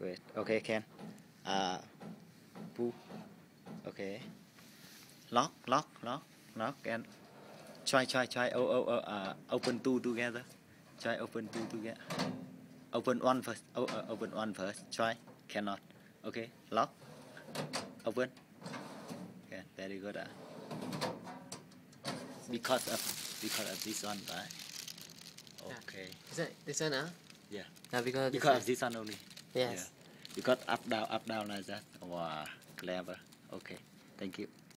Wait. Okay, can. Uh, pull. Okay. Lock, lock, lock, lock, and try, try, try. Oh, oh, oh. Uh, open two together. Try open two together. Open one first. Oh, uh, open one first. Try. Cannot. Okay. Lock. Open. Okay. Very good. Uh. Because of because of this one, right? Okay. Is that this one, huh? Yeah. No, because Because of this one only. Yes. Yeah. Because up down up down like that. Wow, clever. Okay. Thank you.